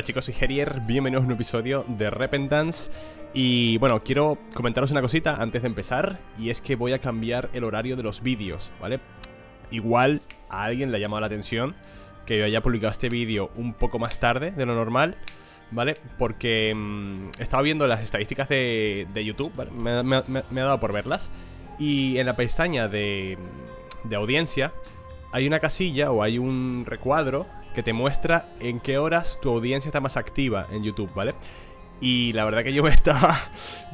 Hola chicos, soy Herier, bienvenidos a un episodio de Repentance Y bueno, quiero comentaros una cosita antes de empezar Y es que voy a cambiar el horario de los vídeos, ¿vale? Igual a alguien le ha llamado la atención que yo haya publicado este vídeo un poco más tarde de lo normal ¿Vale? Porque mmm, estaba viendo las estadísticas de, YouTube, ¿vale? me, me, me, me ha dado por verlas Y en la pestaña de, de audiencia hay una casilla o hay un recuadro que te muestra en qué horas tu audiencia está más activa en YouTube, ¿vale? Y la verdad que yo me estaba...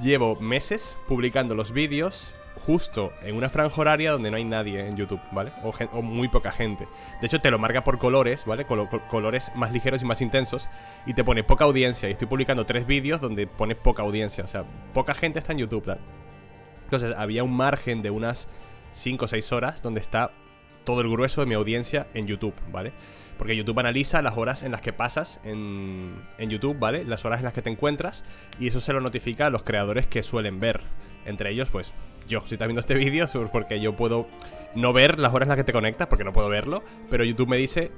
Llevo meses publicando los vídeos justo en una franja horaria donde no hay nadie en YouTube, ¿vale? O, muy poca gente. De hecho, te lo marca por colores, ¿vale? Col colores más ligeros y más intensos. Y te pone poca audiencia. Y estoy publicando tres vídeos donde pone poca audiencia. O sea, poca gente está en YouTube, ¿vale? Entonces, había un margen de unas 5 o 6 horas donde está todo el grueso de mi audiencia en YouTube, ¿vale? Porque YouTube analiza las horas en las que pasas en, en, YouTube, ¿vale? Las horas en las que te encuentras y eso se lo notifica a los creadores que suelen ver. Entre ellos, pues, yo, si estás viendo este vídeo, porque yo puedo no ver las horas en las que te conectas, porque no puedo verlo, pero YouTube me dice,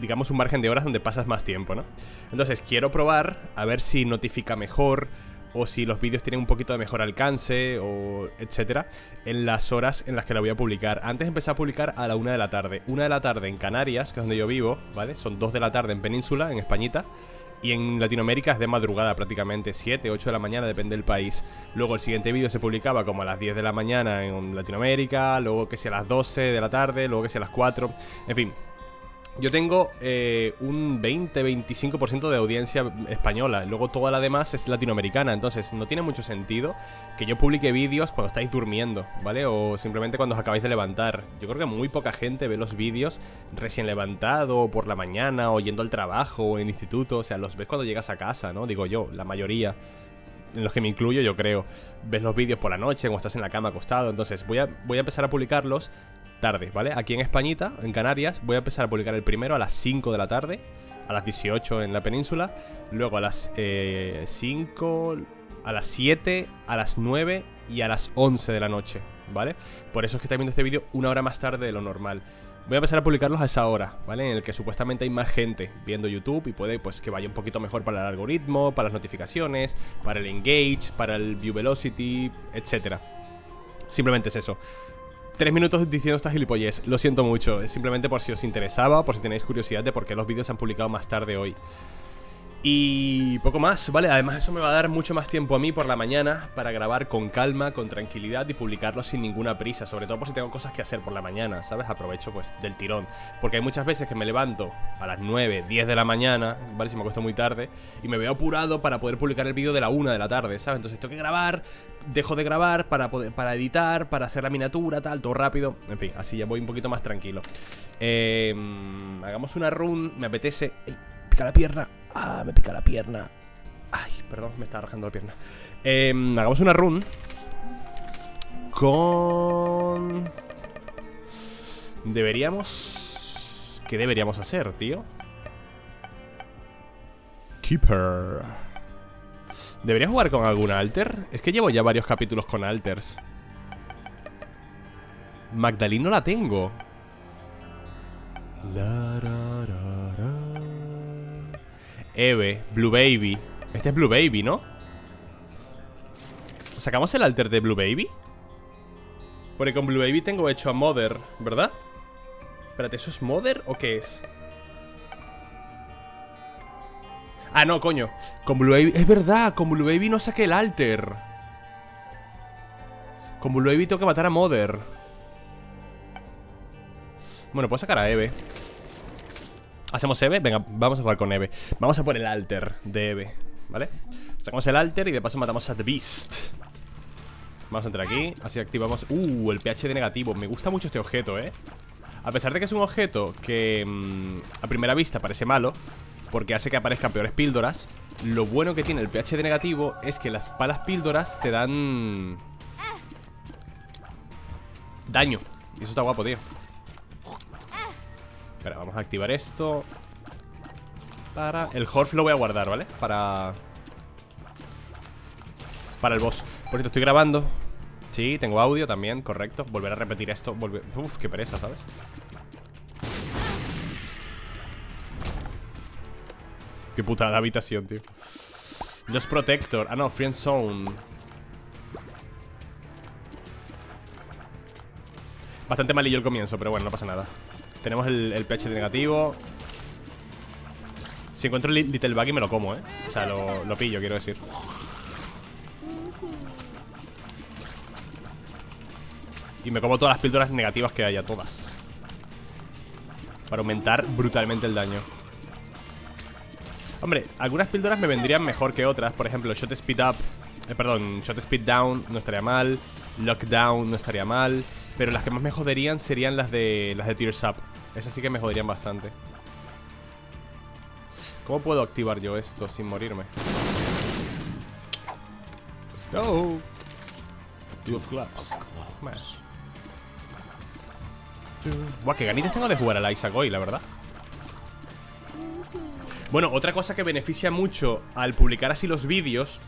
digamos, un margen de horas donde pasas más tiempo, ¿no? Entonces, quiero probar a ver si notifica mejor o si los vídeos tienen un poquito de mejor alcance o etcétera en las horas en las que la voy a publicar. Antes empecé a publicar a la una de la tarde. Una de la tarde en Canarias, que es donde yo vivo, ¿vale? Son dos de la tarde en Península, en Españita. Y en Latinoamérica es de madrugada prácticamente, 7, 8 de la mañana, depende del país. Luego el siguiente vídeo se publicaba como a las 10 de la mañana en Latinoamérica, luego que sea a las 12 de la tarde, luego que sea a las 4. En fin, yo tengo eh, un 20-25% de audiencia española, luego toda la demás es latinoamericana, entonces no tiene mucho sentido que yo publique vídeos cuando estáis durmiendo, ¿vale? O simplemente cuando os acabáis de levantar. Yo creo que muy poca gente ve los vídeos recién levantado, por la mañana, o yendo al trabajo, o en el instituto, o sea, los ves cuando llegas a casa, ¿no? Digo yo, la mayoría en los que me incluyo, yo creo. Ves los vídeos por la noche, cuando estás en la cama acostado. Entonces, voy a, voy a empezar a publicarlos tarde, ¿vale? Aquí en Españita, en Canarias, voy a empezar a publicar el primero a las 5 de la tarde, a las 18 en la península, luego a las eh, 5, a las 7, a las 9 y a las 11 de la noche, ¿vale? Por eso es que estáis viendo este vídeo una hora más tarde de lo normal. Voy a empezar a publicarlos a esa hora, ¿vale? En el que supuestamente hay más gente viendo YouTube y puede pues que vaya un poquito mejor para el algoritmo, para las notificaciones, para el engage, para el view velocity, etcétera. Simplemente es eso. Tres minutos diciendo esta gilipollez, lo siento mucho, es simplemente por si os interesaba, por si tenéis curiosidad de por qué los vídeos se han publicado más tarde hoy. Y poco más, ¿vale? Además eso me va a dar mucho más tiempo a mí por la mañana para grabar con calma, con tranquilidad y publicarlo sin ninguna prisa, sobre todo por si tengo cosas que hacer por la mañana, ¿sabes? Aprovecho pues del tirón, porque hay muchas veces que me levanto a las 9, 10 de la mañana, ¿vale? Si me acuesto muy tarde, y me veo apurado para poder publicar el vídeo de la 1 de la tarde, ¿sabes? Entonces tengo que grabar, dejo de grabar para, poder, para editar, para hacer la miniatura, tal, todo rápido, en fin, así ya voy un poquito más tranquilo. Eh, hagamos una run, me apetece... ¡Ey! Pica la pierna. Ah, me pica la pierna. Ay, perdón, me está rajando la pierna. Eh, hagamos una run. Con... Deberíamos... ¿Qué deberíamos hacer, tío? Keeper. ¿Debería jugar con algún alter? Es que llevo ya varios capítulos con alters. Magdalene no la tengo. La. Eve, Blue Baby Este es Blue Baby, ¿no? ¿Sacamos el alter de Blue Baby? Porque con Blue Baby tengo hecho a Mother, ¿verdad? Espérate, ¿eso es Mother o qué es? Ah, no, coño Con Blue Baby, es verdad, con Blue Baby no saqué el alter Con Blue Baby tengo que matar a Mother Bueno, puedo sacar a Eve ¿Hacemos Eve? Venga, vamos a jugar con Eve Vamos a poner el alter de Eve ¿Vale? Sacamos el alter y de paso matamos a The Beast Vamos a entrar aquí Así activamos... Uh, el PhD negativo Me gusta mucho este objeto, ¿eh? A pesar de que es un objeto que mmm, a primera vista parece malo Porque hace que aparezcan peores píldoras Lo bueno que tiene el PhD negativo Es que las palas píldoras te dan... Daño Y eso está guapo, tío Espera, vamos a activar esto. Para... El Horf lo voy a guardar, ¿vale? Para... Para el boss. Por cierto, estoy grabando. Sí, tengo audio también, correcto. Volver a repetir esto volver... Uf, qué pereza, ¿sabes? Qué putada habitación, tío. Los Protector. Ah, no, Friend Zone. Bastante malillo el comienzo, pero bueno, no pasa nada Tenemos el, el pH negativo. Si encuentro el Little Buggy me lo como, ¿eh? O sea, lo, lo pillo, quiero decir. Y me como todas las píldoras negativas que haya, todas. Para aumentar brutalmente el daño. Hombre, algunas píldoras me vendrían mejor que otras. Por ejemplo, Shot Speed Up eh, Perdón, Shot Speed Down no estaría mal. Lockdown no estaría mal. Pero las que más me joderían serían las de Las de Tears Up Esas sí que me joderían bastante. ¿Cómo puedo activar yo esto sin morirme? Let's go. Two of clubs Buah, qué ganitas tengo de jugar al Isaac hoy, la verdad. Bueno, otra cosa que beneficia mucho al publicar así los vídeos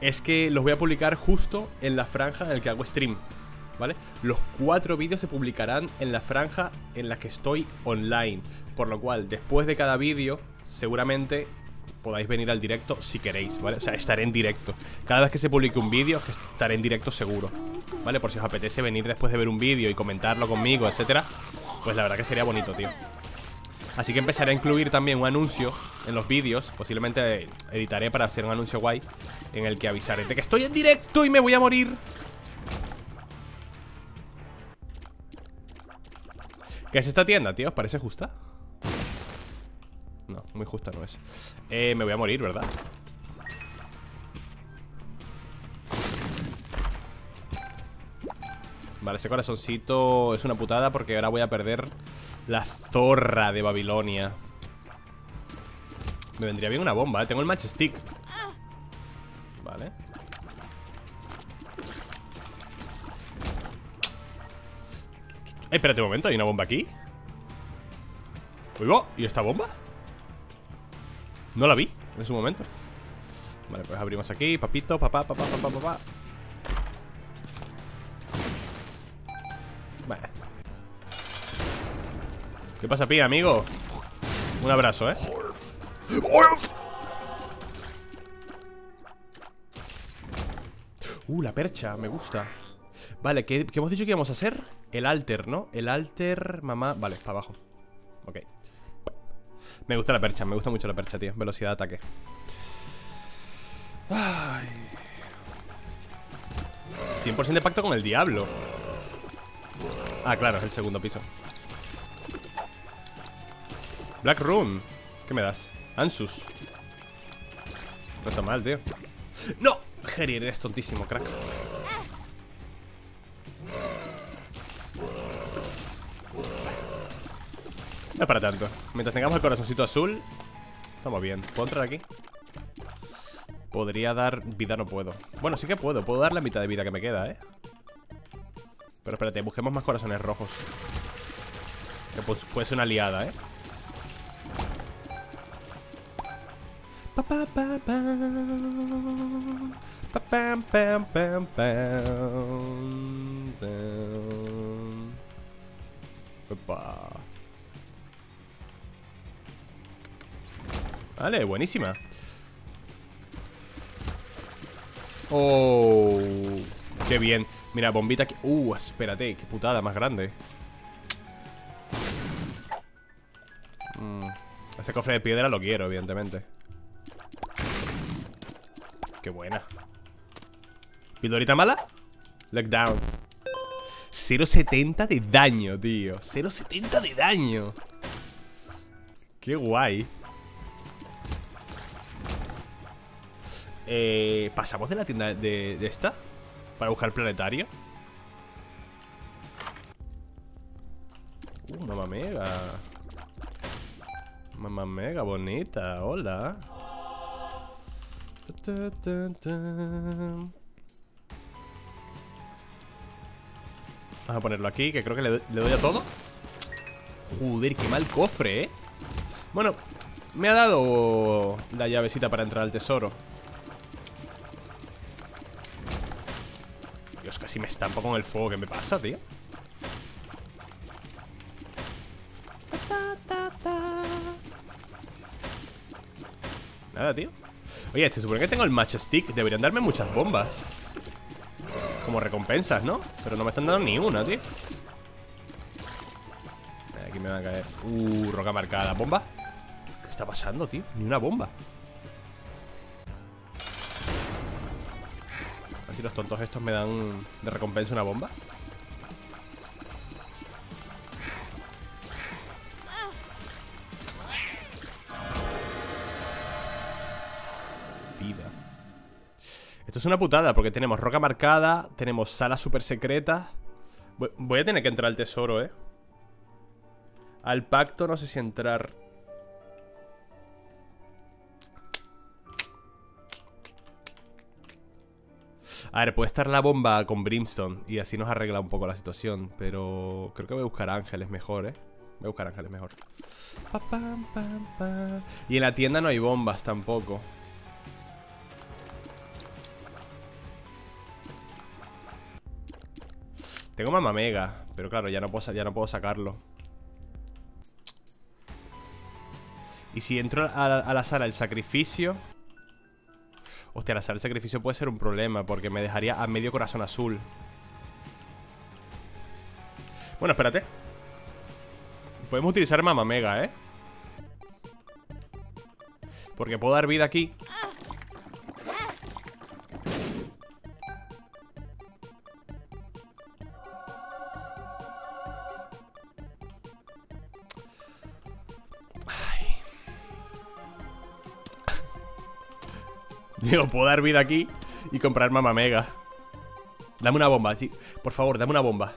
Es que los voy a publicar justo en la franja en la que hago stream ¿Vale? Los cuatro vídeos se publicarán en la franja en la que estoy online Por lo cual, después de cada vídeo, seguramente podáis venir al directo si queréis, ¿vale? O sea, estaré en directo Cada vez que se publique un vídeo, estaré en directo seguro ¿Vale? Por si os apetece venir después de ver un vídeo y comentarlo conmigo, etcétera Pues la verdad que sería bonito, tío Así que empezaré a incluir también un anuncio en los vídeos Posiblemente editaré para hacer un anuncio guay En el que avisaré de que estoy en directo y me voy a morir ¿Qué es esta tienda, tío? ¿Os parece justa? No, muy justa no es eh, Me voy a morir, ¿verdad? Vale, ese corazoncito es una putada porque ahora voy a perder la zorra de Babilonia Me vendría bien una bomba, ¿eh? Tengo el matchstick Vale Eh, espérate un momento, ¿hay una bomba aquí? ¿Y esta bomba? No la vi en su momento Vale, pues abrimos aquí Papito, papá, papá, papá, papá Vale ¿Qué pasa, Pi, amigo? Un abrazo, ¿eh? Uh, la percha, me gusta Vale, ¿qué, ¿qué, hemos dicho que íbamos a hacer? El alter, ¿no? El alter, mamá. Vale, para abajo. Ok. Me gusta la percha, me gusta mucho la percha, tío. Velocidad de ataque. Ay. 100% de pacto con el diablo. Ah, claro, es el segundo piso. Black Room. ¿Qué me das? Ansus. No está mal, tío. ¡No! Geri, eres tontísimo, crack No es para tanto. Mientras tengamos el corazoncito azul Estamos bien. ¿Puedo entrar aquí? Podría dar vida, no puedo. Bueno, sí que puedo, puedo dar la mitad de vida que me queda, ¿eh? Pero espérate, busquemos más corazones rojos. Que puede ser una liada, ¿eh? Vale, buenísima. Oh. Qué bien. Mira, bombita aquí. Uh, espérate, qué putada más grande. Mm, Ese cofre de piedra lo quiero, evidentemente. Qué buena. ¿Pildorita mala? Lockdown 0.70 de daño, tío. 0.70 de daño. Qué guay Eh, ¿Pasamos de la tienda de, esta? Para buscar planetario Uh, mamá mega. Mamá mega bonita, hola. Vamos a ponerlo aquí, que creo que le, le doy a todo. Joder, qué mal cofre, ¿eh? Bueno, me ha dado la llavecita para entrar al tesoro casi me estampo con el fuego. ¿Qué me pasa, tío? Nada, tío Oye, se supone que tengo el matchstick Deberían darme muchas bombas Como recompensas, ¿no? Pero no me están dando ni una, tío Aquí me va a caer Uh, roca marcada ¿Bomba? ¿Qué está pasando, tío? Ni una bomba los tontos estos me dan de recompensa una bomba Esto es una putada porque tenemos roca marcada, tenemos sala super secreta. Voy a tener que entrar al tesoro, ¿eh? Al pacto no sé si entrar. A ver, puede estar la bomba con Brimstone y así nos arregla un poco la situación, pero creo que voy a buscar ángeles mejor, ¿eh? Voy a buscar ángeles mejor. y en la tienda no hay bombas tampoco. Tengo Mamá Mega, pero claro, ya no puedo, ya no puedo sacarlo. Y si entro a la, sala del sacrificio... Hostia, la sala del sacrificio puede ser un problema porque me dejaría a medio corazón azul. Bueno, espérate. Podemos utilizar Mamá Mega, ¿eh? Porque puedo dar vida aquí Digo, puedo dar vida aquí y comprar Mama Mega. Dame una bomba, por favor, dame una bomba.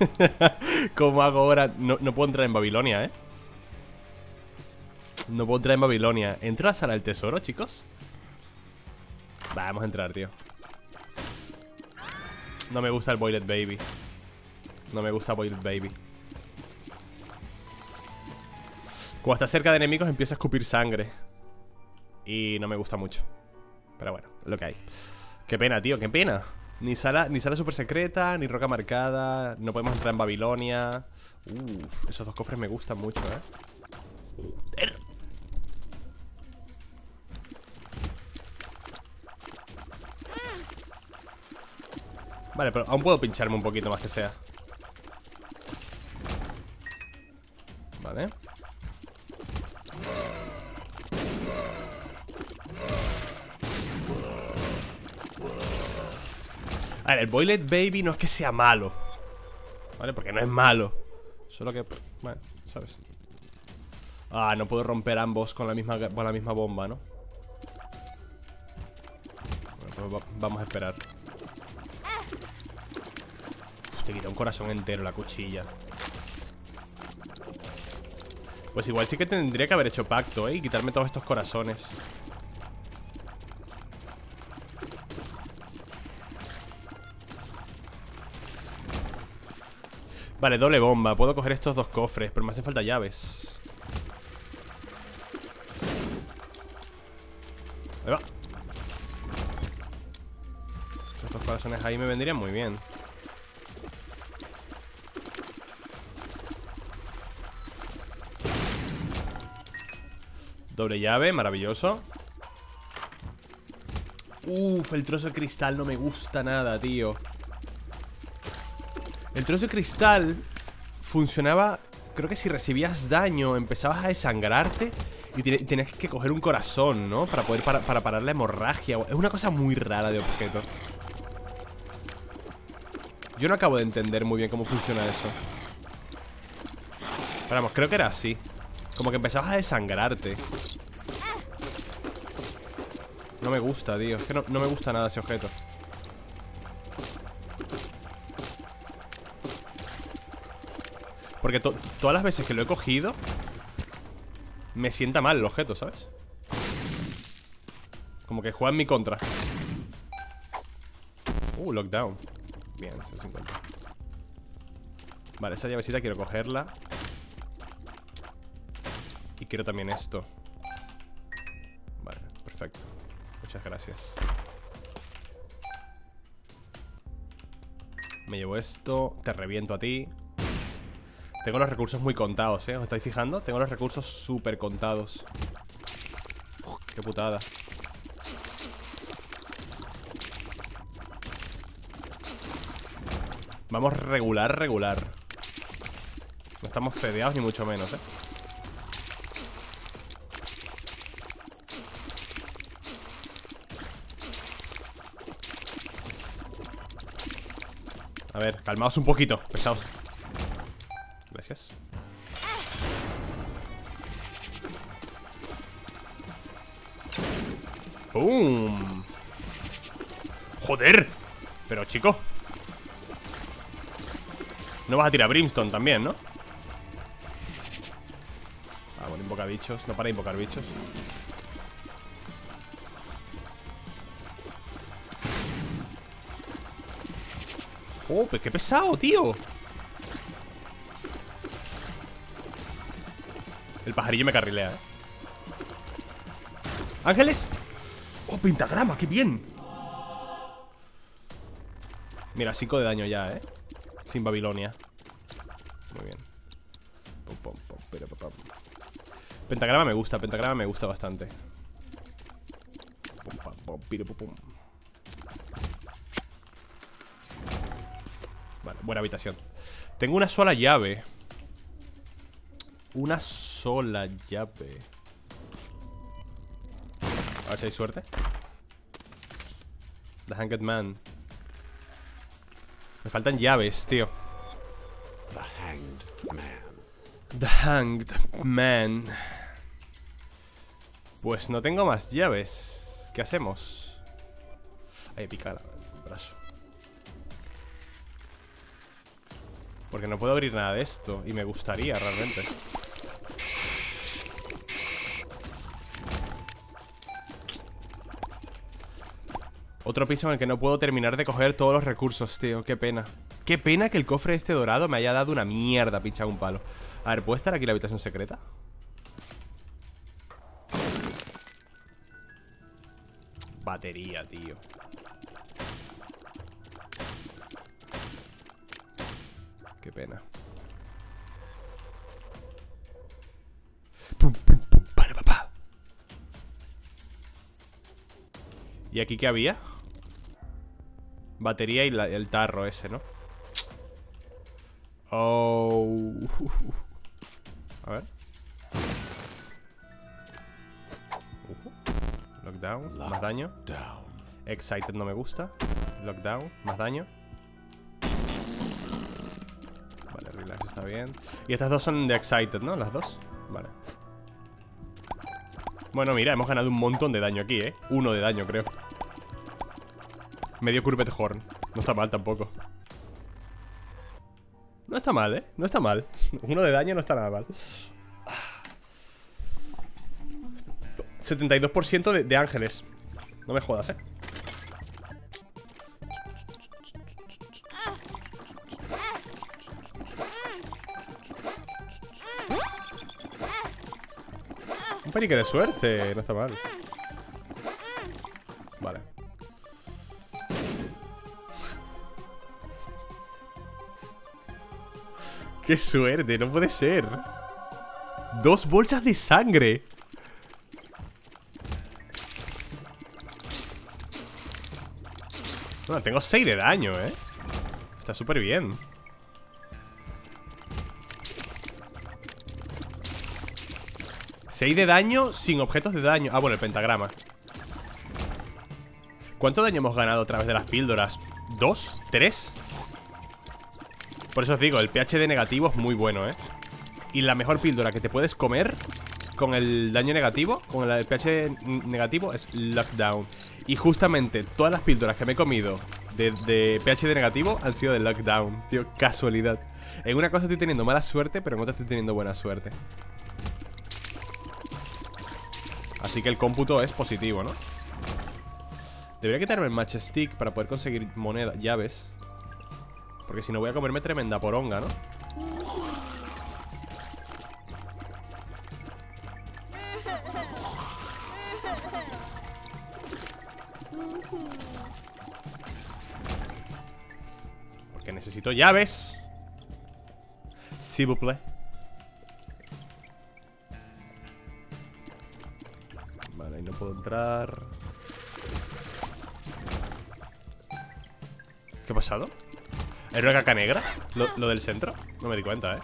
¿Cómo hago ahora? No, no, puedo entrar en Babilonia, ¿eh? No puedo entrar en Babilonia ¿Entro a la sala del tesoro, chicos? Vamos a entrar, tío. No me gusta el Boiled Baby. No me gusta Boiled Baby. Cuando está cerca de enemigos empieza a escupir sangre. Y no me gusta mucho. Pero bueno, lo que hay. Qué pena, tío, qué pena. Ni sala, ni sala super secreta, ni roca marcada. No podemos entrar en Babilonia. Uf, esos dos cofres me gustan mucho, eh Vale, pero aún puedo pincharme un poquito más que sea Vale A ver, el Boilet Baby no es que sea malo ¿Vale? Porque no es malo Solo que... Bueno, ¿sabes? Ah, no puedo romper ambos con la misma, con la misma bomba, ¿no? Bueno, pues vamos a esperar te quita un corazón entero la cuchilla. Pues igual sí que tendría que haber hecho pacto, ¿eh? Y quitarme todos estos corazones. Vale, doble bomba. Puedo coger estos dos cofres Pero me hacen falta llaves. Ahí va. Estos corazones ahí me vendrían muy bien Doble llave, maravilloso. Uf, el trozo de cristal no me gusta nada, tío. El trozo de cristal funcionaba Creo que si recibías daño Empezabas a desangrarte Y tenías que coger un corazón, ¿no? Para poder para, parar la hemorragia. Es una cosa muy rara de objetos Yo no acabo de entender muy bien cómo funciona eso. Pero vamos, creo que era así. Como que empezabas a desangrarte No me gusta, tío. Es que no, me gusta nada ese objeto. Porque todas las veces que lo he cogido Me sienta mal el objeto, ¿sabes? Como que juega en mi contra. Uh, lockdown. Bien, 150 Vale, esa llavecita quiero cogerla. Y quiero también esto Muchas gracias. Me llevo esto. Te reviento a ti. Tengo los recursos muy contados, ¿eh? ¿Os estáis fijando? Tengo los recursos súper contados. Qué putada. Vamos regular, regular. No estamos fedeados ni mucho menos, ¿eh? A ver, calmaos un poquito, pesados Gracias ¡Pum! ¡Joder! Pero, chico No vas a tirar Brimstone también, ¿no? Ah, bueno, invoca bichos No para invocar bichos ¡Oh, qué pesado, tío! El pajarillo me carrilea, ¿eh? ¡Ángeles! ¡Oh, pentagrama! ¡Qué bien! Mira, 5 de daño ya, ¿eh? Sin Babilonia Muy bien Pentagrama me gusta, pentagrama me gusta bastante Vale, buena habitación. Tengo una sola llave. Una sola llave. A ver si hay suerte. The Hanged Man. Me faltan llaves, tío. The Hanged Man. The Hanged Man. Pues no tengo más llaves. ¿Qué hacemos? Hay que picar el brazo Porque no puedo abrir nada de esto Y me gustaría realmente. Otro piso en el que no puedo terminar de coger todos los recursos, tío Qué pena. Qué pena que el cofre este dorado me haya dado una mierda Pinchado un palo. A ver, ¿puede estar aquí la habitación secreta? Batería, tío Qué pena Pum, pum, pum, para, papá. ¿Y aquí qué había? Batería y el tarro ese, ¿no? Oh. A ver. Lockdown, más daño. Excited no me gusta. Lockdown, más daño. Está bien. Y estas dos son de Excited, ¿no? Las dos. Vale. Bueno, mira, hemos ganado un montón de daño aquí, ¿eh? Uno de daño, creo. Medio Curvet Horn. No está mal tampoco. No está mal, ¿eh? No está mal. Uno de daño no está nada mal. 72% de, de ángeles. No me jodas, ¿eh? Un perique de suerte. No está mal. Vale. ¡Qué suerte! No puede ser Dos bolsas de sangre Bueno, tengo 6 de daño, ¿eh? Está súper bien ¿6 de daño sin objetos de daño? Ah, bueno, el pentagrama ¿Cuánto daño hemos ganado a través de las píldoras? ¿Dos? ¿Tres? Por eso os digo, el PhD negativo es muy bueno, ¿eh? Y la mejor píldora que te puedes comer con el daño negativo, con el PhD negativo, es Lockdown. Y justamente todas las píldoras que me he comido de, de PhD negativo han sido de Lockdown. Tío, casualidad. En una cosa estoy teniendo mala suerte, pero en otra estoy teniendo buena suerte. Así que el cómputo es positivo, ¿no? Debería quitarme el matchstick para poder conseguir moneda, llaves porque si no voy a comerme tremenda poronga, ¿no? Porque necesito llaves. S'il vous plaît. ¿Qué ha pasado? ¿Era una caca negra? ¿Lo, lo del centro? No me di cuenta, ¿eh?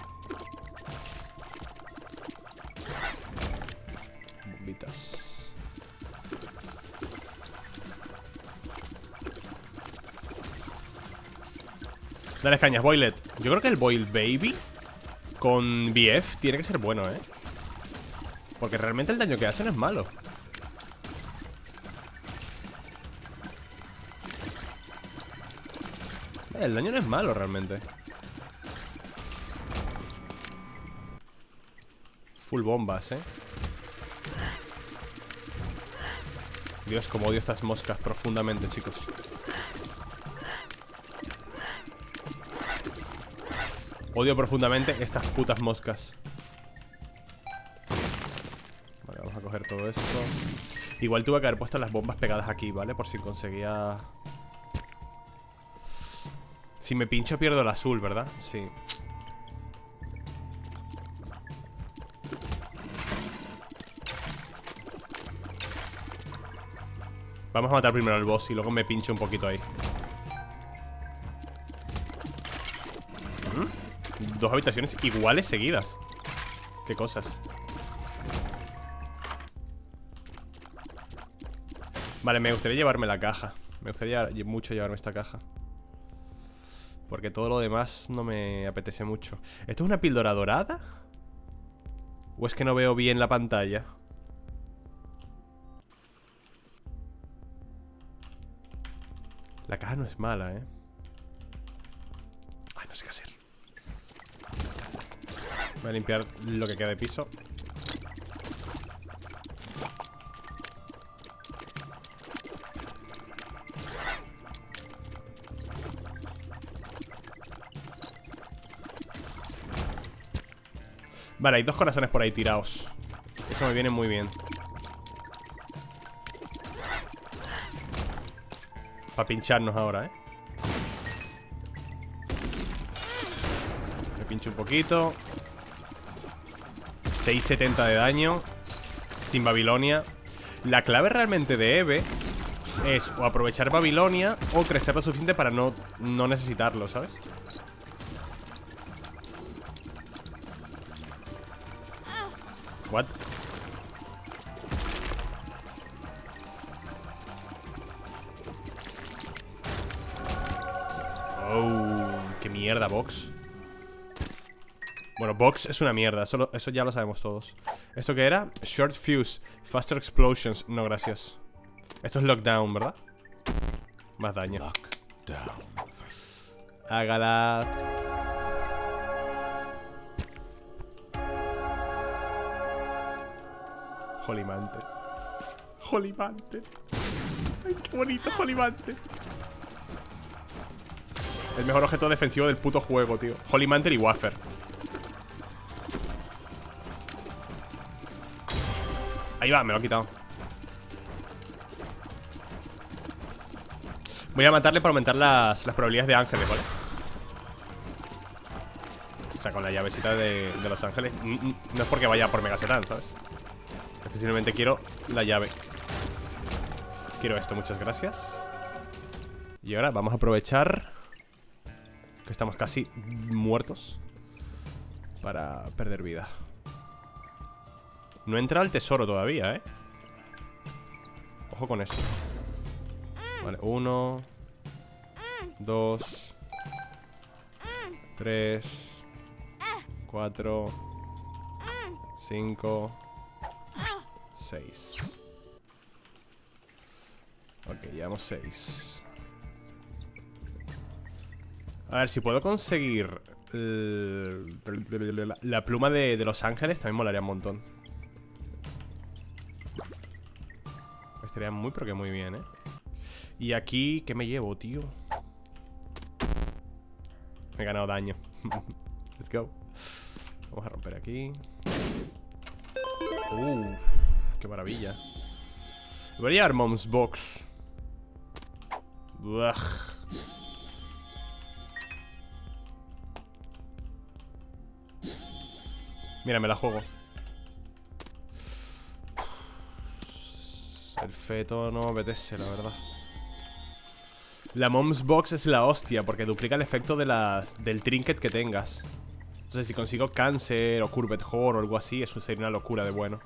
Bombitas. Dale cañas, Boilet. Yo creo que el Boil Baby con BF tiene que ser bueno, ¿eh? Porque realmente el daño que hace no es malo. El daño no es malo realmente. Full bombas, ¿eh? Dios, como odio estas moscas profundamente, chicos. Odio profundamente estas putas moscas. Vale, vamos a coger todo esto. Igual tuve que haber puesto las bombas pegadas aquí, ¿vale? Por si conseguía... Si me pincho pierdo el azul, ¿verdad? Sí. Vamos a matar primero al boss y luego me pincho un poquito ahí. ¿Mm? Dos habitaciones iguales seguidas. Qué cosas. Vale, me gustaría llevarme la caja. Me gustaría mucho llevarme esta caja. Porque todo lo demás no me apetece mucho. ¿Esto es una píldora dorada? ¿O es que no veo bien la pantalla? La caja no es mala, ¿eh? Ay, no sé qué hacer. Voy a limpiar lo que queda de piso. Vale, hay dos corazones por ahí tirados. Eso me viene muy bien. Para pincharnos ahora, ¿eh? Me pincho un poquito 670 de daño Sin Babilonia La clave realmente de Eve Es o aprovechar Babilonia O crecer lo suficiente para no, no necesitarlo, ¿sabes? Mierda, Box. Bueno, Box es una mierda, eso, eso ya lo sabemos todos. ¿Esto qué era? Short Fuse, Faster Explosions. No, gracias. Esto es Lockdown, ¿verdad? Más daño. Down. Hágala. Jolimante. Jolimante. Ay, qué bonito, Jolimante. El mejor objeto defensivo del puto juego, tío. Holy y Wafer. Ahí va, me lo ha quitado. Voy a matarle para aumentar las, probabilidades de ángeles, ¿vale? O sea, con la llavecita de, de los ángeles No es porque vaya por Mega Satan, ¿sabes? Es que simplemente quiero la llave Quiero esto, muchas gracias Y ahora vamos a aprovechar Que estamos casi muertos Para perder vida. No entra el tesoro todavía, ¿eh? Ojo con eso. Vale, uno Dos Tres Cuatro Cinco Seis. Ok, llevamos seis A ver, si puedo conseguir el- la, pluma de, los ángeles También molaría un montón Estaría muy, pero que muy bien, ¿eh? Y aquí, ¿qué me llevo, tío? Me he ganado daño Let's go Vamos a romper aquí Uff, qué maravilla Voy a llevar Mom's Box Buah. Mira, me la juego. El feto no apetece, la verdad. La Mom's Box es la hostia porque duplica el efecto de las, del trinket que tengas. Entonces, si consigo cáncer o curvet horror o algo así, eso sería una locura de bueno.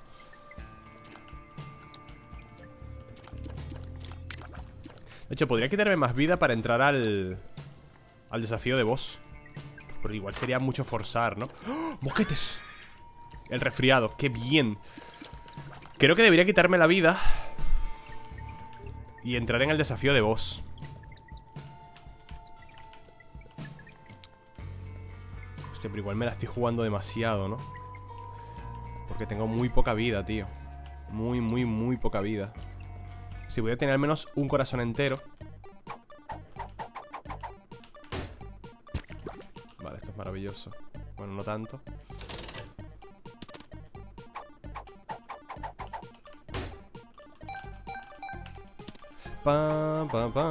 De hecho, podría quitarme más vida para entrar al... Al desafío de boss. Pero igual sería mucho forzar, ¿no? ¡Oh! ¡Moquetes! El resfriado, qué bien. Creo que debería quitarme la vida Y entrar en el desafío de boss. Hostia, pero igual me la estoy jugando demasiado, ¿no? Porque tengo muy poca vida, tío. Muy, muy, muy poca vida. Si voy a tener al menos un corazón entero. Vale, esto es maravilloso. Bueno, no tanto Pa, pa, pa.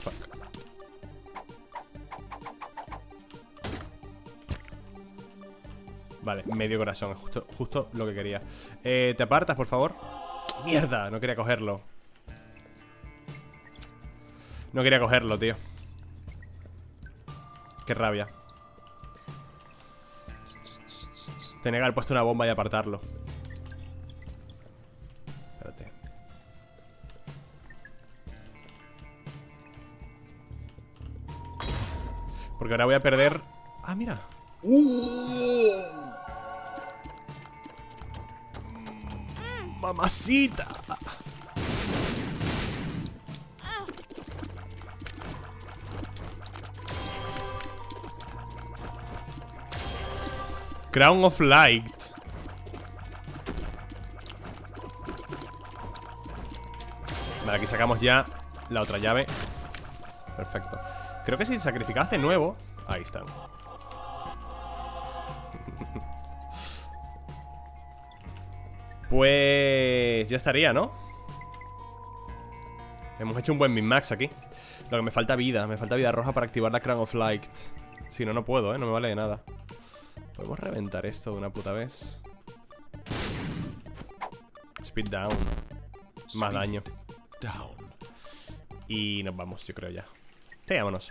Fuck. Vale, medio corazón, justo, justo lo que quería eh, ¿Te apartas, por favor? ¡Mierda! No quería cogerlo No quería cogerlo, tío Qué rabia Tenía que haber puesto una bomba y apartarlo. Espérate. Porque ahora voy a perder... Ah, mira. ¡Mamacita! Crown of Light. Vale, aquí sacamos ya la otra llave. Perfecto. Creo que si sacrificas de nuevo Ahí están Pues... Ya estaría, ¿no? Hemos hecho un buen min-max aquí. Lo que me falta vida Me falta vida roja para activar la Crown of Light. Si no, no puedo, ¿eh? No me vale de nada Podemos reventar esto de una puta vez Speed down. Más daño. Down. Y nos vamos, yo creo ya. Sí, vámonos.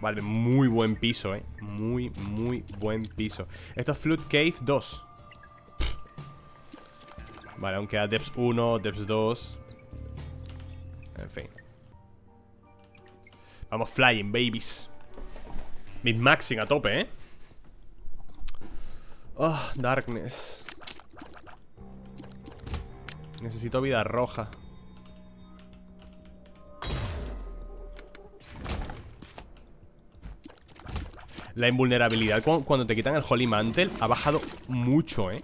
Vale, muy buen piso, eh. Muy, muy buen piso. Esto es Flute Cave 2 Vale, aún queda Depths 1, Depths 2 En fin. Vamos flying, babies. Mid-maxing a tope, eh Oh, darkness. Necesito vida roja. La invulnerabilidad cu- cuando te quitan el Holy Mantle ha bajado mucho, ¿eh?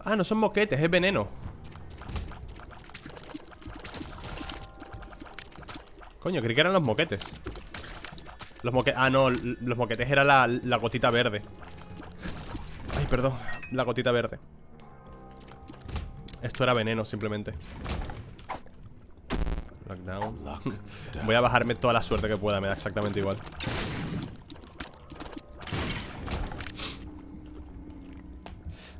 Ah, no son moquetes, es veneno Coño, creí que eran los moquetes. Los moquetes... Ah, no, los moquetes era la, gotita verde. Ay, perdón La gotita verde. Esto era veneno, simplemente. Lockdown. Voy a bajarme toda la suerte que pueda Me da exactamente igual.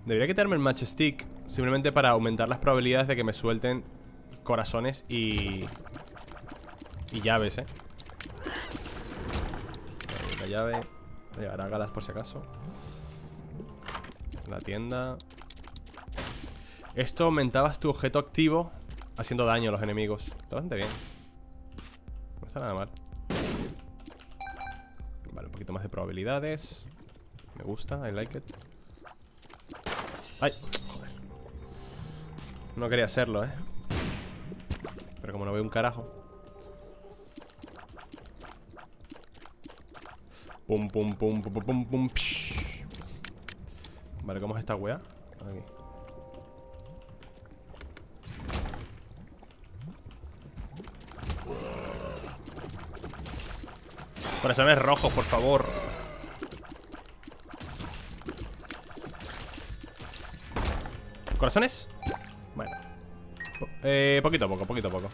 Debería quitarme el matchstick Simplemente para aumentar las probabilidades de que me suelten Corazones y... Y llaves, eh. La llave. Llevará galas por si acaso. La tienda. Esto aumentabas tu objeto activo Haciendo daño a los enemigos. Está bastante bien. No está nada mal. Vale, un poquito más de probabilidades. Me gusta, I like it. ¡Ay! Joder. No quería hacerlo, eh. Pero como no veo un carajo Pum, pum, pum, pum, pum, pum, pum. Vale, ¿cómo es esta Por Corazones rojos, por favor. ¿Corazones? Bueno. Eh, poquito a poco, poquito a poco.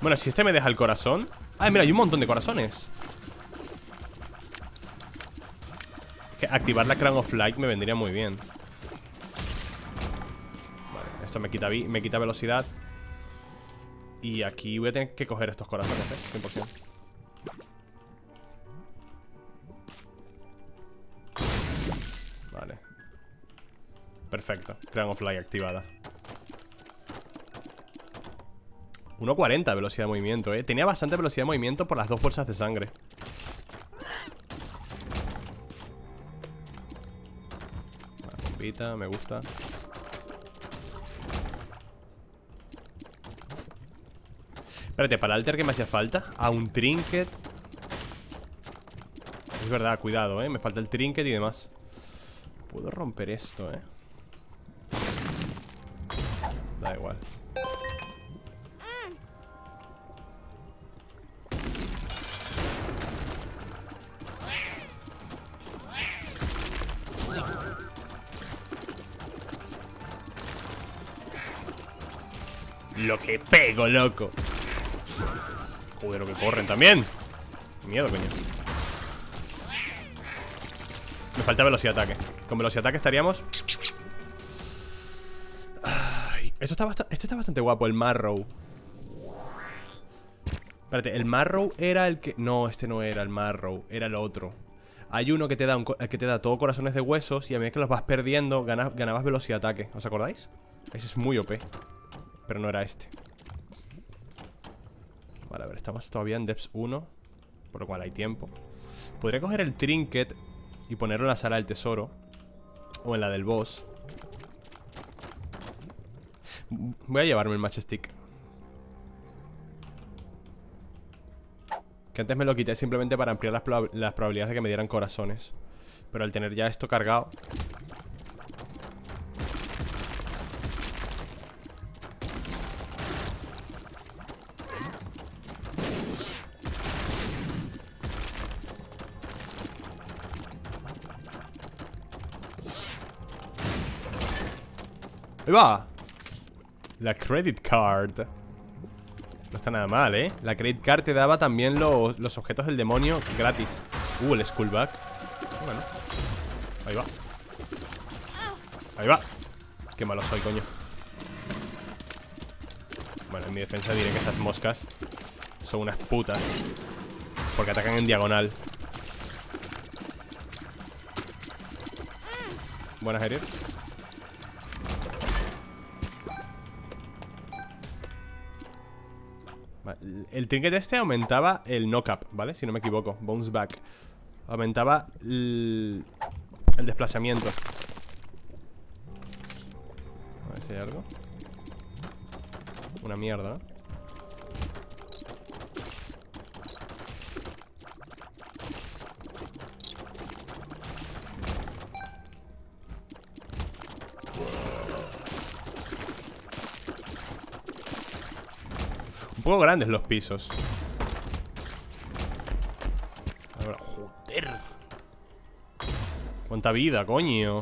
Bueno, si este me deja el corazón. Ay, mira, hay un montón de corazones. Activar la Crown of Light me vendría muy bien. Vale, esto me quita, me quita velocidad. Y aquí voy a tener que coger estos corazones, ¿eh? 100%. Vale. Perfecto. Crown of Light activada. 1.40 velocidad de movimiento, eh. Tenía bastante velocidad de movimiento por las dos bolsas de sangre. Me gusta. Espérate, para alter que me hacía falta. A un trinket. Es verdad, cuidado, eh. Me falta el trinket y demás. Puedo romper esto, eh. Da igual. Pego, loco. Joder, lo que corren también. Miedo, coño. Me falta velocidad de ataque. Con velocidad de ataque estaríamos. Esto está bastante, este está bastante guapo, el Marrow. Espérate, el Marrow era el que. No, este no era el Marrow, era el otro. Hay uno que te da un que te da todo corazones de huesos y a medida que los vas perdiendo, ganabas velocidad de ataque. ¿Os acordáis? Ese es muy OP. Pero no era este. Vale, a ver, estamos todavía en Depths 1. Por lo cual hay tiempo. Podría coger el trinket y ponerlo en la sala del tesoro. O en la del boss. Voy a llevarme el matchstick. Que antes me lo quité simplemente para ampliar las, proba- las probabilidades de que me dieran corazones. Pero al tener ya esto cargado. ¡Ahí va! La credit card. No está nada mal, ¿eh? La credit card te daba también los, los objetos del demonio gratis. Uh, el skullback. Bueno. Ahí va. Ahí va. Qué malo soy, coño. Bueno, en mi defensa diré que esas moscas son unas putas. Porque atacan en diagonal. Buenas, Herier. El trinket este aumentaba el knock-up, ¿vale? Si no me equivoco, bounce back Aumentaba el, el desplazamiento A ver si hay algo Una mierda ¿no? Un poco grandes los pisos. Joder. Cuánta vida, coño.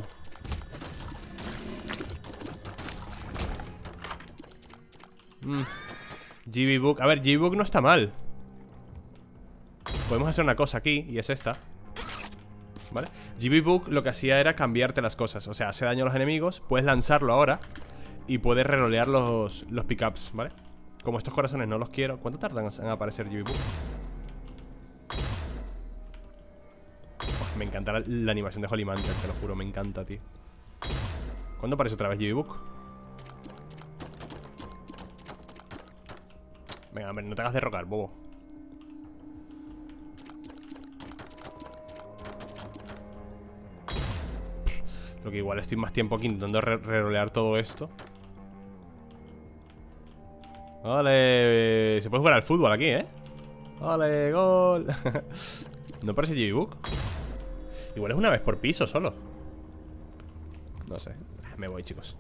Mm. GB Book. A ver, GB Book no está mal. Podemos hacer una cosa aquí, y es esta. ¿Vale? GB Book lo que hacía era cambiarte las cosas. O sea, hace daño a los enemigos. Puedes lanzarlo ahora. Y puedes rerolear los, los pickups, ¿vale? Como estos corazones no los quiero ¿Cuánto tardan en aparecer GB Me encanta la, animación de Holy Mantle, te lo juro, me encanta, tío. ¿Cuándo aparece otra vez GB? Venga, hombre, no te hagas derrocar, bobo. Lo que igual estoy más tiempo aquí intentando re- rerolear todo esto Vale, se puede jugar al fútbol aquí, ¿eh? Vale, gol ¿No parece GB? Igual es una vez por piso solo No sé Me voy, chicos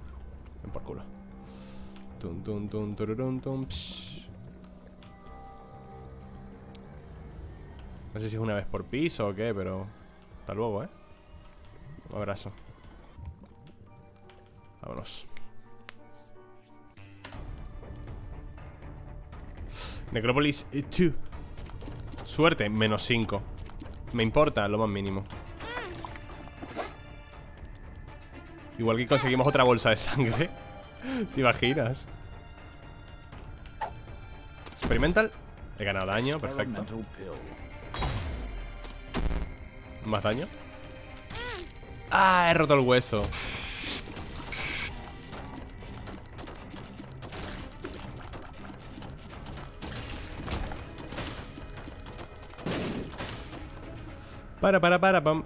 Ven por culo Tum, tum, tum, tururun, tum. No sé si es una vez por piso o qué, pero... Hasta luego, ¿eh? Un abrazo. Vámonos. Necrópolis 2. Suerte, menos 5. Me importa, lo más mínimo. Igual que conseguimos otra bolsa de sangre. ¿Te imaginas? Experimental. He ganado daño, perfecto. ¿Más daño? ¡Ah! He roto el hueso. Para, para, para, pam.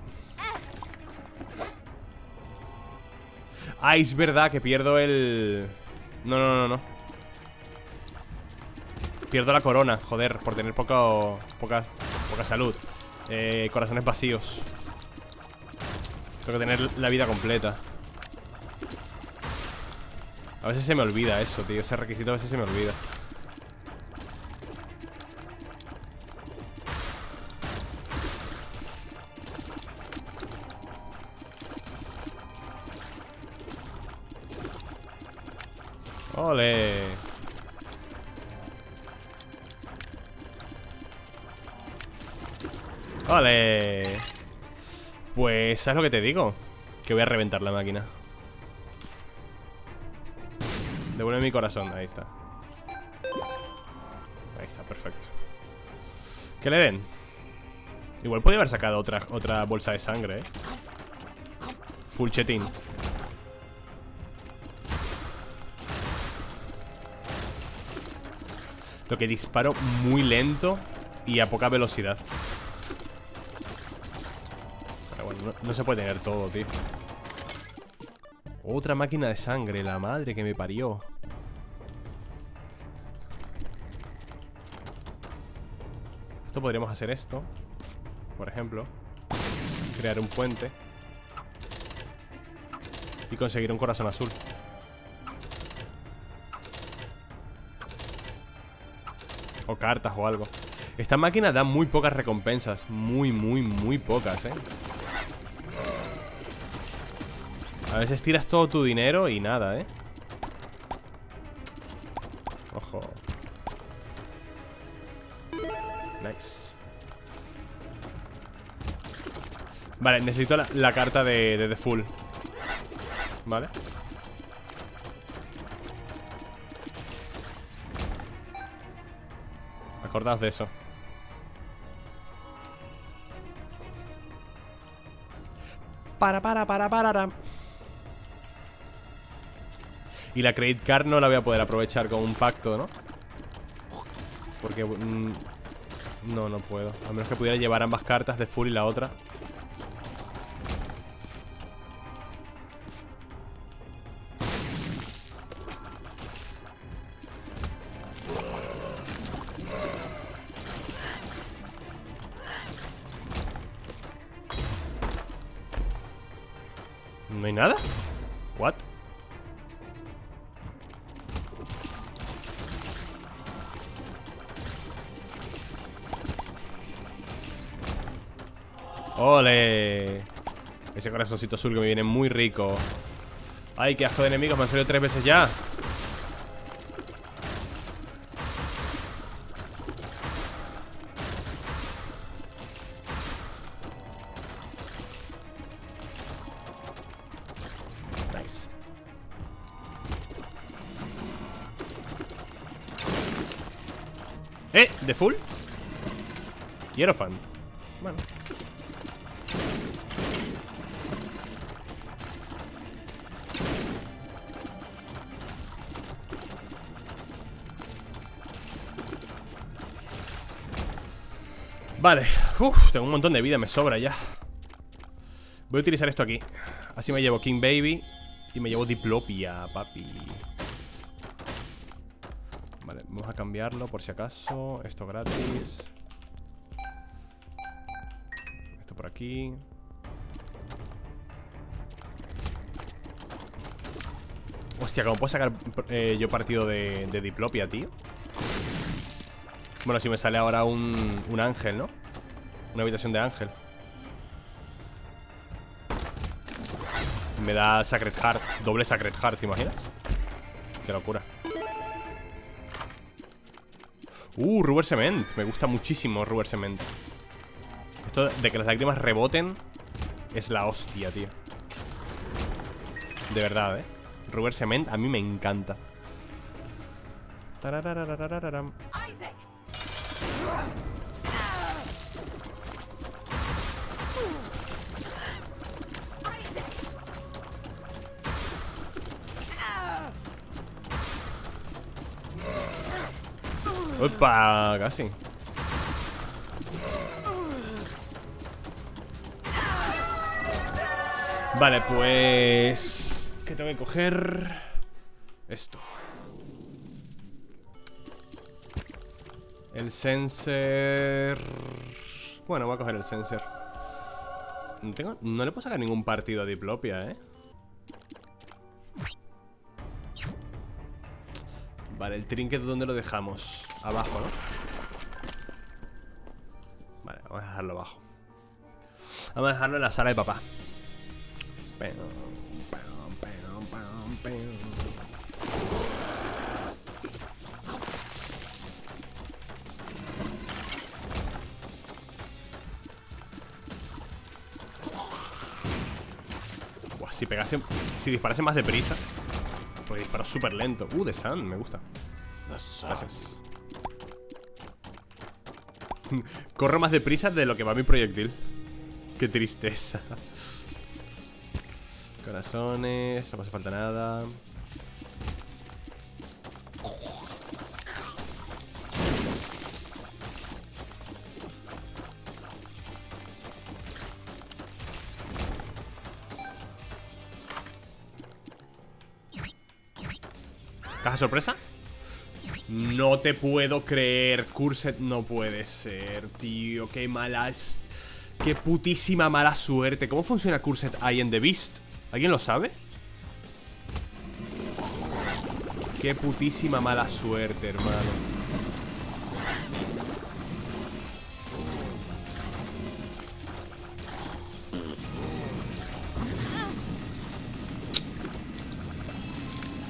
Ah, es verdad que pierdo el... No, no, no, no. Pierdo la corona, joder, por tener poco, poca, poca salud. Eh, corazones vacíos. Tengo que tener la vida completa. A veces se me olvida eso, tío. Ese requisito a veces se me olvida. ¿Sabes lo que te digo? Que voy a reventar la máquina. Devuelve mi corazón, ahí está. Ahí está, perfecto. Que le den. Igual podría haber sacado otra, otra bolsa de sangre, ¿eh? Full chetín. Lo que disparo muy lento y a poca velocidad. No, se puede tener todo, tío. Otra máquina de sangre, la madre que me parió. Esto podríamos hacer esto. Por ejemplo. Crear un puente. Y conseguir un corazón azul. O cartas o algo. Esta máquina da muy pocas recompensas. Muy, muy, muy pocas, ¿eh? A veces tiras todo tu dinero y nada, ¿eh? Ojo. Nice. Vale, necesito la, carta de, de The Full. Vale. Acordaos de eso. Para, para, para, para, para. Y la credit card no la voy a poder aprovechar con un pacto, ¿no? Porque... mm, no, no puedo. A menos que pudiera llevar ambas cartas de full y la otra. Corazoncito azul que me viene muy rico ¡Ay, qué asco de enemigos! Me han salido tres veces ya Nice ¿Eh? ¿De full? Hierophant Vale, Uf, tengo un montón de vida, me sobra ya. Voy a utilizar esto aquí. Así me llevo King Baby Y me llevo Diplopia, papi. Vale, vamos a cambiarlo por si acaso. Esto gratis. Esto por aquí. Hostia, ¿cómo puedo sacar eh, yo partido de Diplopia, tío? Bueno, si me sale ahora un, un ángel, ¿no? Una habitación de ángel. Me da Sacred Heart. Doble Sacred Heart, ¿te imaginas? Qué locura. Uh, Rubber Cement. Me gusta muchísimo Rubber Cement. Esto de que las lágrimas reboten es la hostia, tío. De verdad, ¿eh? Rubber Cement a mí me encanta. Opa, casi. Vale, pues... ¿Qué tengo que coger? Esto. El sensor... Bueno, voy a coger el sensor. No, le puedo sacar ningún partido a Diplopia, ¿eh? Vale, el trinket ¿dónde lo dejamos? Abajo, ¿no? Vale, vamos a dejarlo abajo Vamos a dejarlo en la sala de papá Pam, si pegase Si disparase más deprisa Porque disparó súper lento Uh, de Sun, me gusta The. Gracias. Corro más deprisa de lo que va mi proyectil. Qué tristeza. Corazones, no hace falta nada. ¿Caja sorpresa? No te puedo creer, Curset no puede ser, tío, qué malas Qué putísima mala suerte ¿Cómo funciona Curset ahí en The Beast? ¿Alguien lo sabe? Qué putísima mala suerte, hermano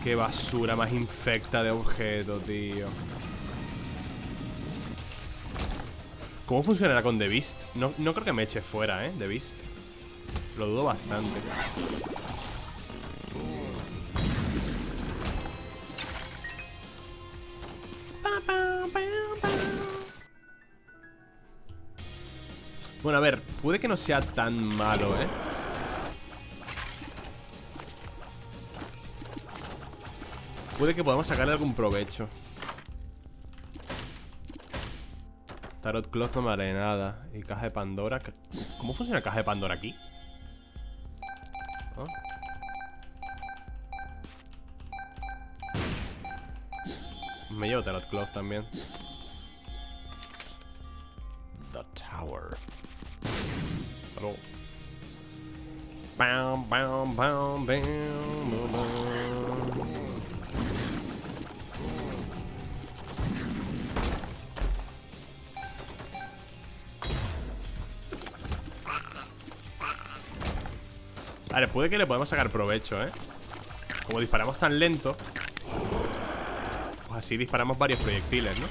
Qué basura más infecta de objeto, tío ¿Cómo funcionará con The Beast? No, no creo que me eche fuera, ¿eh? The Beast Lo dudo bastante Bueno, a ver, puede que no sea tan malo, ¿eh? Puede que podamos sacarle algún provecho Tarot Cloth no me haré nada Y caja de Pandora ¿Cómo funciona caja de Pandora aquí? ¿Ah? Me llevo Tarot Cloth también The tower. Bam, bam, bam, bam, bam, bam. Vale, puede que le podamos sacar provecho, ¿eh? Como disparamos tan lento Pues así disparamos varios proyectiles, ¿no?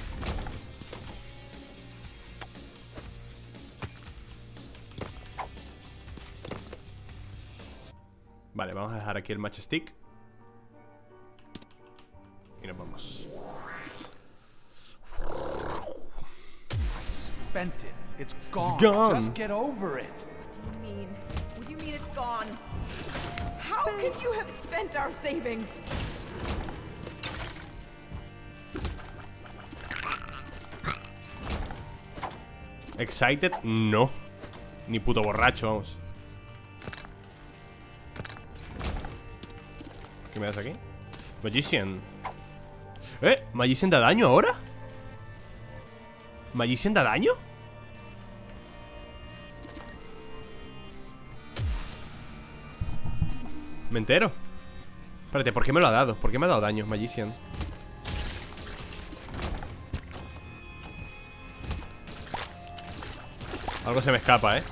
Vale, vamos a dejar aquí el matchstick Y nos vamos. It's gone. gone. Just get over it. You have spent our savings? Excited, no Ni puto borracho, vamos ¿Qué me das aquí? Magician ¿Eh? ¿Magician da daño ahora? ¿Magician da daño? Me entero Espérate, ¿por qué me lo ha dado? ¿Por qué me ha dado daño, Magician? Algo se me escapa, ¿eh?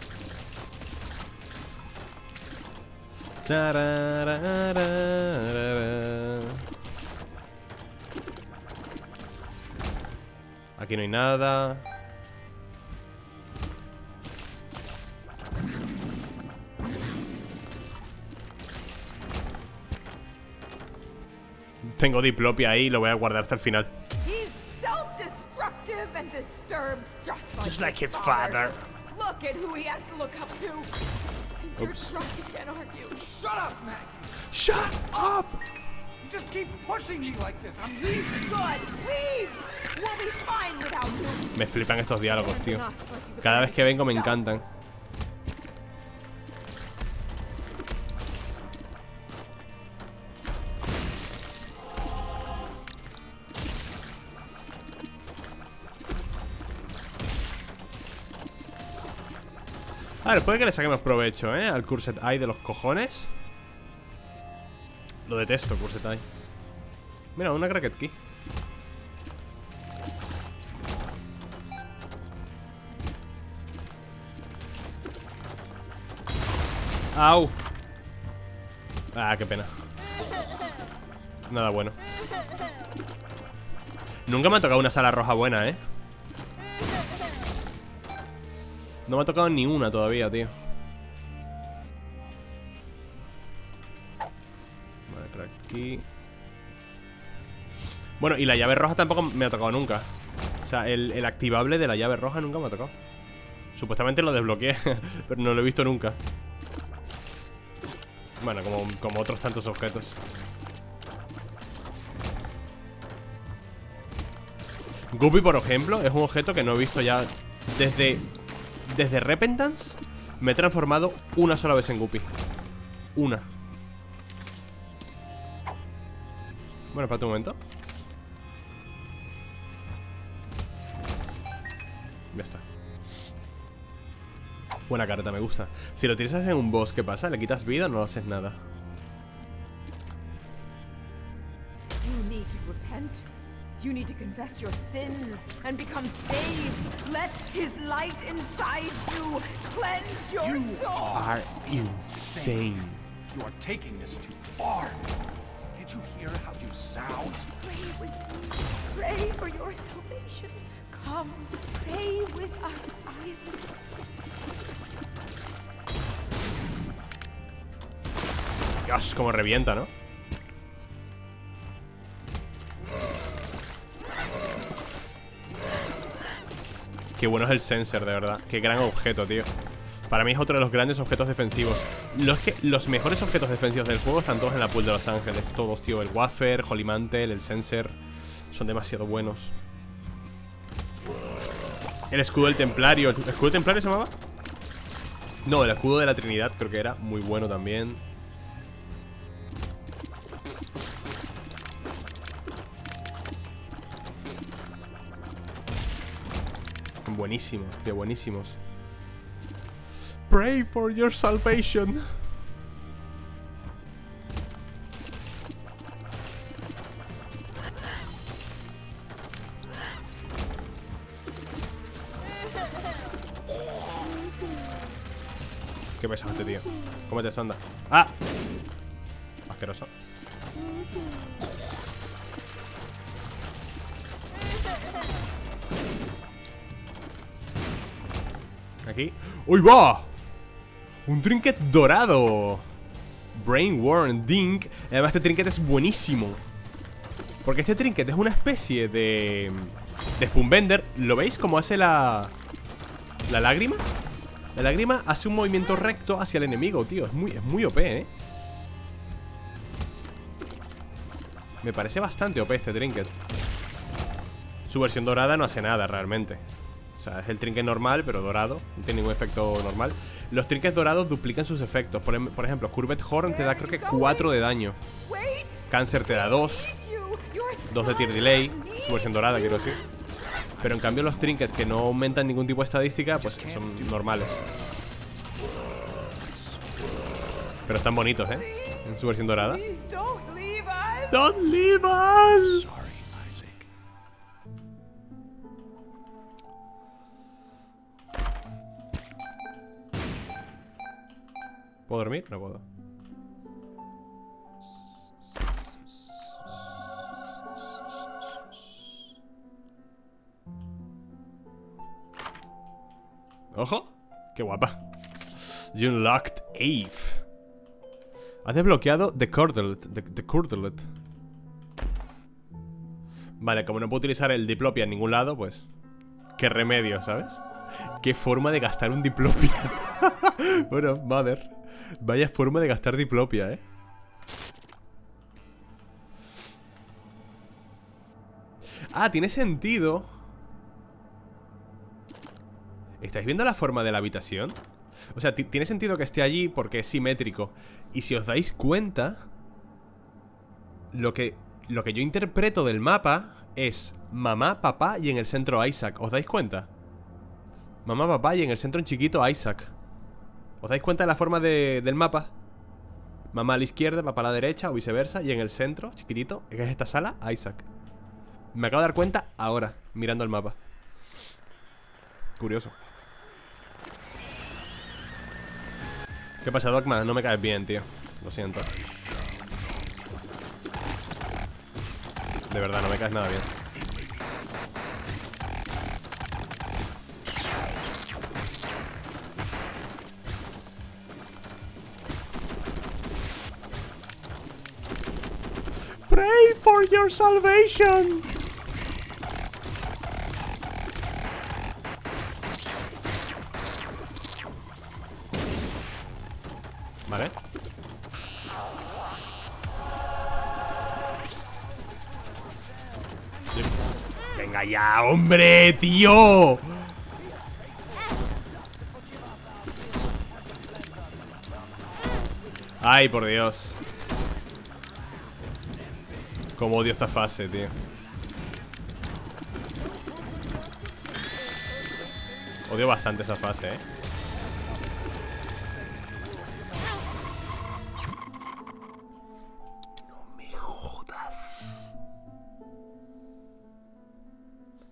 Aquí no hay nada. Tengo diplopia ahí, lo voy a guardar hasta el final. He's self-destructive and disturbed just like his father. Look at who he has to look up to. Oops. Shut up, Maggie. Shut up! You just keep pushing me like this. I'm leaving. Good. Leave. We'll be fine without you. Me flipan estos diálogos, tío. Cada vez que vengo me encantan. Puede que le saquemos provecho, ¿eh? Al Cursed Eye de los cojones. Lo detesto, Cursed Eye. Mira, una Cracket Key. Au. Ah, qué pena. Nada bueno. Nunca me ha tocado una sala roja buena, ¿eh? No me ha tocado ni una todavía, tío. Vale, aquí. Bueno, y la llave roja tampoco me ha tocado nunca. O sea, el, el activable de la llave roja nunca me ha tocado. Supuestamente lo desbloqueé, pero no lo he visto nunca. Bueno, como, como otros tantos objetos. Guppy, por ejemplo, es un objeto que no he visto ya desde... Desde Repentance me he transformado una sola vez en Guppy. Una. Bueno, espérate un momento. Ya está. Buena carta, me gusta. Si lo utilizas en un boss, ¿qué pasa? ¿Le quitas vida o no haces nada? You need to repent. You need to confess your sins and become saved. Let his light inside you cleanse your You soul. You are insane. You are taking this too far. Can't you hear how you sound? Pray with me. Pray for your salvation. Come, pray with us, Isaac. Dios, como revienta, ¿no? Qué bueno es el sensor, de verdad. Qué gran objeto, tío. Para mí es otro de los grandes objetos defensivos. Los, que, los mejores objetos defensivos del juego están todos en la pool de Los Ángeles. Todos, tío. El Wafer, Holy Mantle, el Sensor. Son demasiado buenos. El escudo del Templario. ¿El escudo del Templario se llamaba? No, el escudo de la Trinidad creo que era muy bueno también. Buenísimos, tío, buenísimos. Pray for your salvation. Qué pesado este tío. Cómete esta onda. ¡Ah! Asqueroso. Aquí. ¡Uy, va! Un trinket dorado. Brainworn Dink. Además, este trinket es buenísimo. Porque este trinket es una especie de. De Spoonbender. ¿Lo veis cómo hace la. La lágrima? La lágrima hace un movimiento recto hacia el enemigo, tío. Es muy, es muy OP, ¿eh? Me parece bastante OP este trinket. Su versión dorada no hace nada realmente. O sea, es el trinket normal, pero dorado. No tiene ningún efecto normal. Los trinkets dorados duplican sus efectos. Por, em- por ejemplo, Curvet Horn te da creo que 4 de daño. Cáncer te da 2. Need you. You're 2 de tier delay. Su versión dorada, quiero decir. Pero en cambio los trinkets que no aumentan ningún tipo de estadística, pues son normales. Pero están bonitos, ¿eh? En su versión dorada. Don't leave us. ¿Puedo dormir? No puedo. ¡Ojo! ¡Qué guapa! You unlocked Eve. Has desbloqueado The Cordelet. The, the. Vale, como no puedo utilizar el diplopia en ningún lado, pues... Qué remedio, ¿sabes? Qué forma de gastar un diplopia. bueno, mother. Vaya forma de gastar diplopia, ¿eh? Ah, tiene sentido. ¿Estáis viendo la forma de la habitación? O sea, ti- tiene sentido que esté allí porque es simétrico. Y si os dais cuenta, lo que, lo que yo interpreto del mapa es mamá, papá y en el centro Isaac. ¿Os dais cuenta? Mamá, papá y en el centro en chiquito Isaac. ¿Os dais cuenta de la forma de- del mapa? Mamá a la izquierda, papá a la derecha o viceversa. Y en el centro, chiquitito, que es esta sala, Isaac. Me acabo de dar cuenta ahora, mirando el mapa. Curioso. ¿Qué pasa, Dogma? No me caes bien, tío. Lo siento. De verdad, no me caes nada bien. Pray for your salvation. Vale. Venga ya, hombre, tío. Ay, por Dios. Como odio esta fase, tío. Odio bastante esa fase, eh.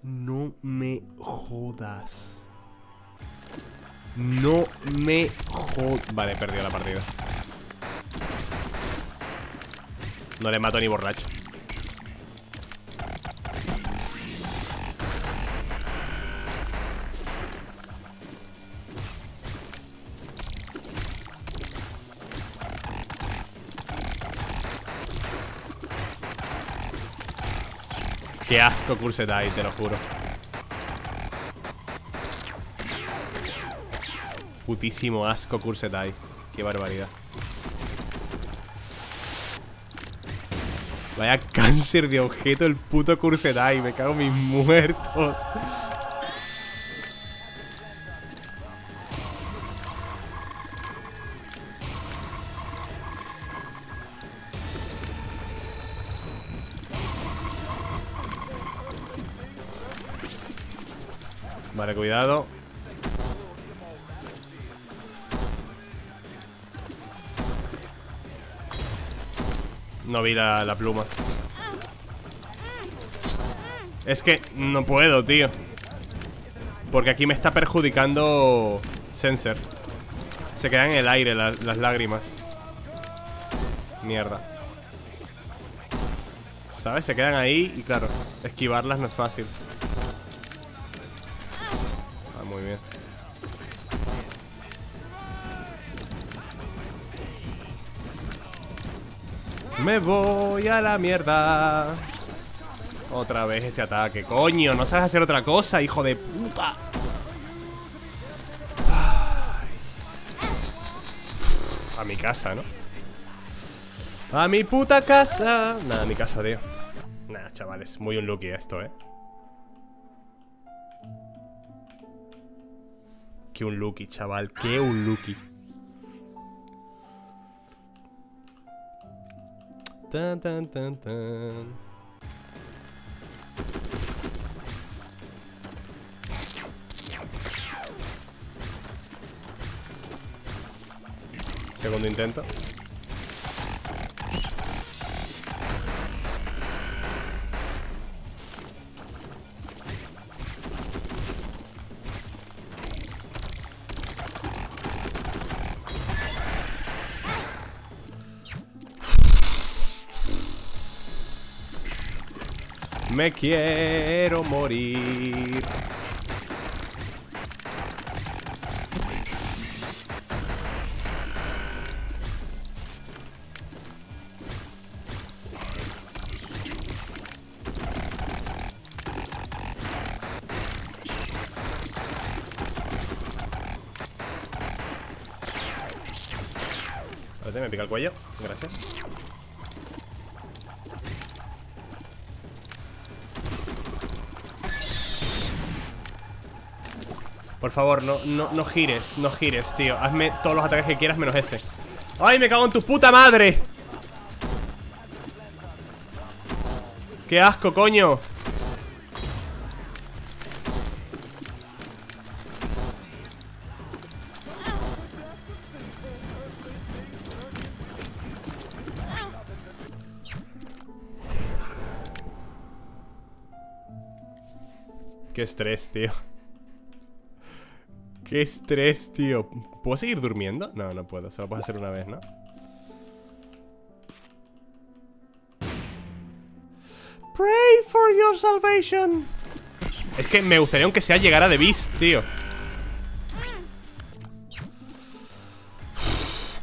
No me jodas. No me jodas. Vale, he perdido la partida. No le mato ni borracho. Asco Cursetai, te lo juro. Putísimo asco Cursetai. Qué barbaridad. Vaya cáncer de objeto el puto Cursetai. Me cago en mis muertos. Cuidado. No vi la, pluma. Es que no puedo, tío. Porque aquí me está perjudicando Sensor. Se quedan en el aire las, las lágrimas. Mierda. ¿Sabes? Se quedan ahí y claro, esquivarlas no es fácil. Me voy a la mierda. Otra vez este ataque. Coño, no sabes hacer otra cosa, hijo de puta. A mi casa, ¿no? A mi puta casa. Nada, a mi casa, tío. Nada, chavales, muy un lucky esto, ¿eh? Que un lucky, chaval, que un lucky. Tan, tan, tan, tan. Segundo intento. Me quiero morir. Me pica el cuello. Gracias. Por favor, no, no, no gires, no gires, tío Hazme todos los ataques que quieras menos ese ¡Ay, me cago en tu puta madre! ¡Qué asco, coño! Qué estrés, tío Qué estrés, tío ¿Puedo seguir durmiendo? No, no puedo, solo puedes hacer una vez, ¿no? Pray for your salvation Es que me gustaría aunque sea llegar a The Beast, tío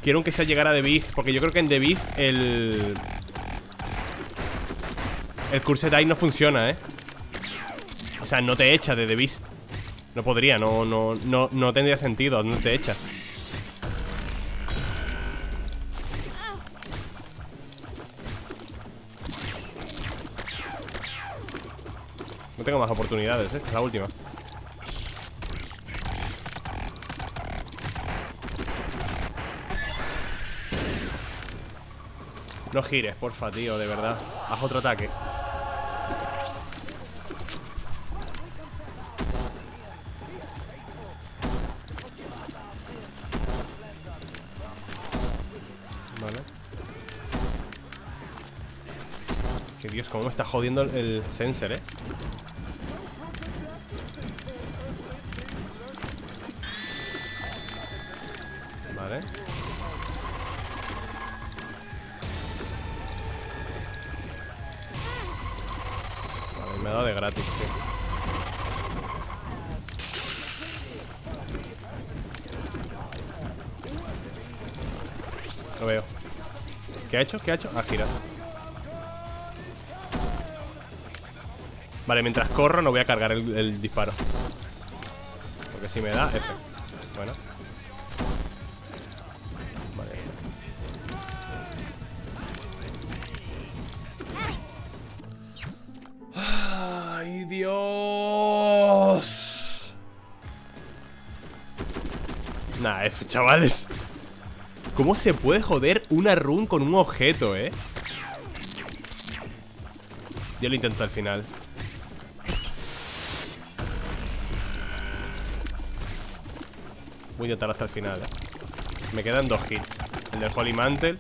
Quiero aunque sea llegar a The Beast Porque yo creo que en The Beast el... El Cursed Eye no funciona, ¿eh? O sea, no te echa de The Beast No podría, no, no, no, no tendría sentido No te echa. No tengo más oportunidades, ¿eh? Esta es la última. No gires, porfa, tío, de verdad. Haz otro ataque está jodiendo el, sensor, eh. Vale. Me ha dado de gratis, tío. Lo veo. ¿Qué ha hecho? ¿Qué ha hecho? Ha girado Vale, mientras corro no voy a cargar el, disparo Porque si me da, F Bueno Vale. ¡Ay, Dios! Nah, F, chavales ¿Cómo se puede joder una run con un objeto, eh? Yo lo intento al final Hasta el final, eh Me quedan dos hits. El del Holy Mantle.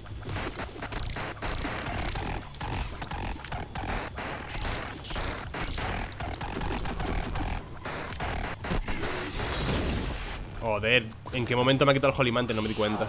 Joder, ¿en qué momento me ha quitado el Holy Mantle? No me di cuenta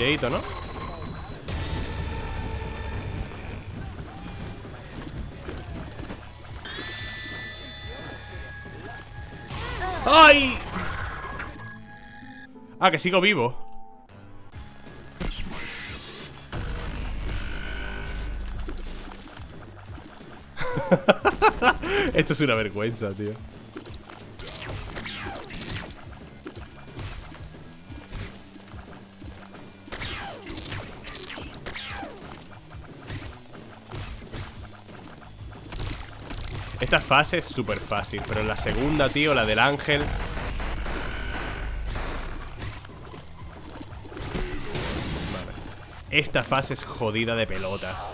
Dieito, ¿no? ¡Ay! Ah, que sigo vivo Esto es una vergüenza, tío Esta fase es súper fácil Pero en la segunda, tío, la del ángel vale. Esta fase es jodida de pelotas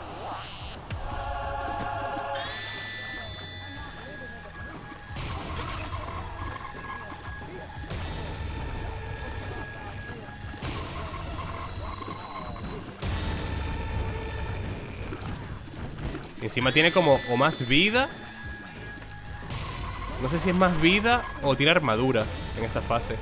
Encima tiene como o más vida no sé si es más vida O tiene armadura en esta fase.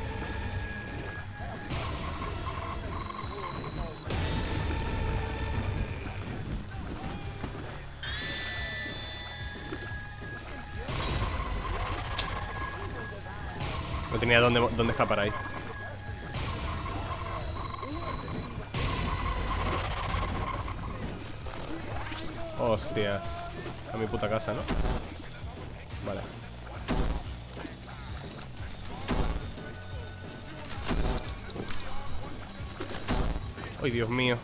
No tenía dónde, dónde escapar ahí. Hostias. A mi puta casa, ¿no? Vale Ay, Dios mío.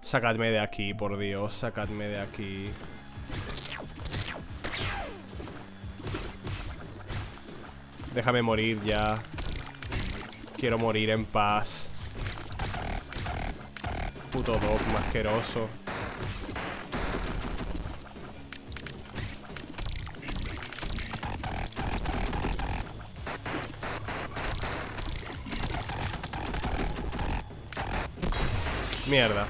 Sacadme de aquí, por Dios Sacadme de aquí. Déjame morir ya. Quiero morir en paz. Puto dogma asqueroso Mierda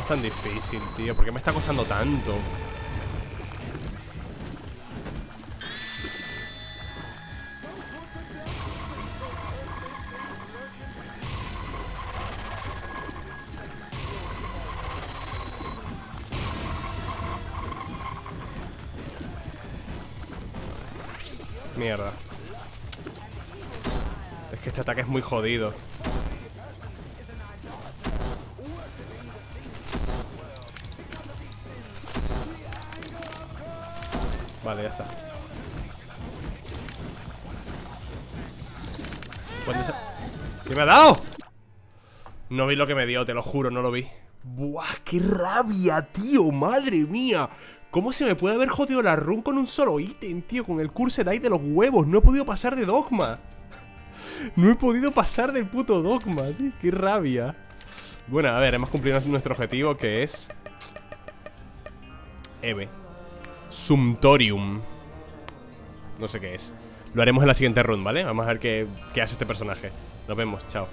Es tan difícil, tío ¿Por qué me está costando tanto? Jodido. Vale, ya está. ¿Cuándo se- ¿Qué me ha dado? No vi lo que me dio, te lo juro, no lo vi. Buah, qué rabia, tío, madre mía. ¿Cómo se me puede haber jodido la run con un solo ítem, tío? Con el cursor ahí de los huevos No he podido pasar de dogma No he podido pasar del puto dogma, tío. Qué rabia. Bueno, a ver, hemos cumplido nuestro objetivo que es Eve. Sumtorium. No sé qué es. Lo haremos en la siguiente run, ¿vale? Vamos a ver qué, qué hace este personaje. Nos vemos, chao